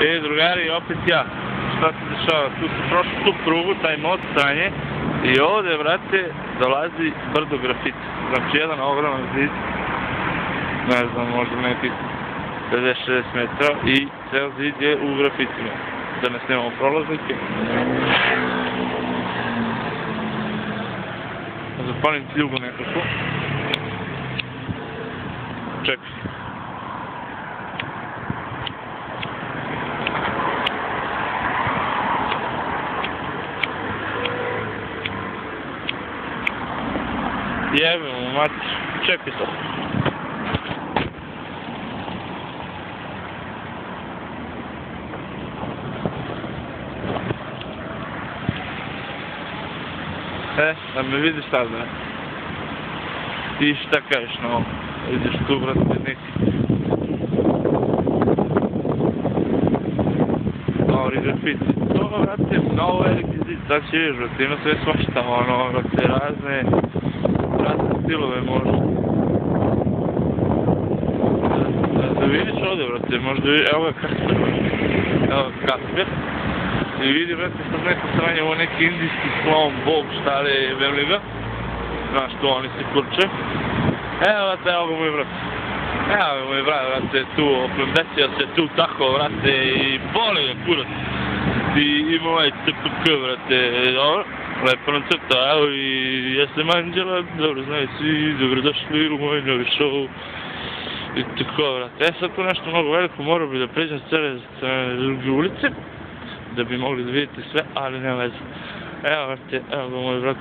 E, drugari, opet ja. Šta se dešava? Tu se prošli tu prugu, taj most stanje. I ovde, vrate, dolazi brdo grafita. Znači, jedan ogroman zid. Ne znam, možda nekih 50-60 metra. I ceo zid je u grafitima. Da ne snemamo prolaznike. Zapalim kljubu nekako. Čekaj. Jebe mu mati, čekaj to. E, da me vidiš sad, ne? Ti šta kažeš na ovo? Vidiš tu, brate, neki... Novi grafiti. To, brate, mnogo veliki zid, sad će vidiš, brate, ima sve svašta, ono, brate, razne... Stilove možda. Da, da vidiš ovdje, brate, možda vidiš, evo ga Kasper. Evo ga Kasper. I vidi, brate, sad neko sranje, ovo neki indijski slon, bog, šta li je, veli ga. Znaš to, oni se kurče. Evo, brate, evo ga moj brat. Evo moj brat, brate, tu, oplendesio se tu tako, brate, i boli ga kurac. I ima ovaj CPK, brate, dobro. Lepo nam evo i jesam Anđela, dobro znaju svi, dobrodošli u moj novi show. I tako, brate, e sad to nešto mnogo veliko, morao bi da pređem s cele druge ulice, da bi mogli da vidite sve, ali nema veze. Evo, brate, evo ga moj brat.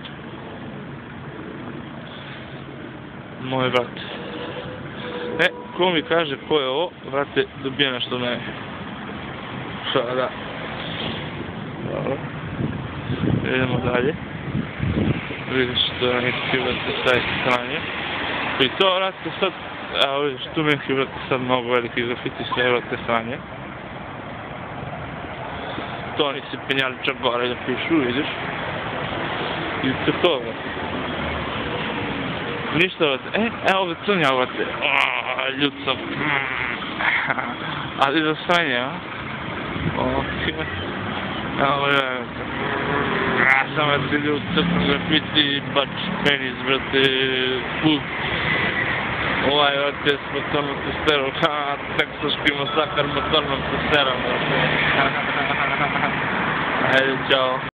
Moj brat. E, ko mi kaže ko je ovo, brate, dobije nešto od mene. Šta da? Dobro. Idemo dalje. Vidiš da je neki vrate s taj stranje. I to, vrate, sad, evo vidiš, tu mi neki vrate sad mnogo veliki grafiti sve vrate stranje. To oni se penjali čak gore da pišu, vidiš. I to to, vrate. Ništa, vrate. E, evo ga crnja, vrate. Ljud sam. Ali za sranje, a? Okej. Evo je, vrate. Ja sam vrate ljud crknu grafiti, bač penis, vrate, put. Ovaj, vrate, s motornom testerom, ha, teksaški masakar motornom testerom, vrate. Ajde, čao.